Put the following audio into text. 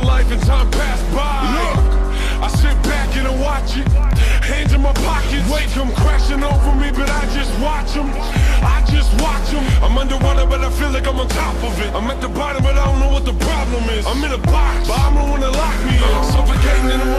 to life and time passed by. Look, I sit back and I watch it. Hands in my pockets. Wake them crashing over me, but I just watch them. I just watch them. I'm underwater, but I feel like I'm on top of it. I'm at the bottom, but I don't know what the problem is. I'm in a box, but I'm the one that lock me in. Suffocating in the.